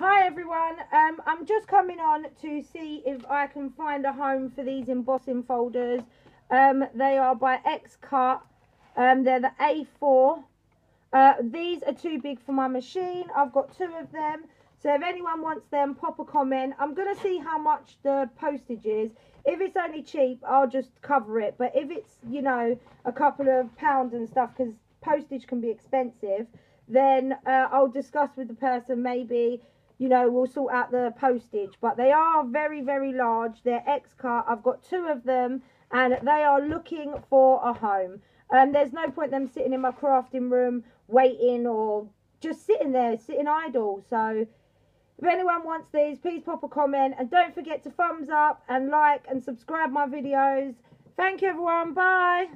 Hi everyone, um, I'm just coming on to see if I can find a home for these embossing folders. Um, they are by X-Cut, um, they're the A4. Uh, these are too big for my machine, I've got two of them. So if anyone wants them, pop a comment. I'm going to see how much the postage is. If it's only cheap, I'll just cover it. But if it's, you know, a couple of pounds and stuff, because postage can be expensive, then uh, I'll discuss with the person maybe you know, we'll sort out the postage. But they are very, very large. They're X-Cut. I've got two of them and they are looking for a home. Um, there's no point them sitting in my crafting room waiting or just sitting there, sitting idle. So if anyone wants these, please pop a comment. And don't forget to thumbs up and like and subscribe my videos. Thank you, everyone. Bye.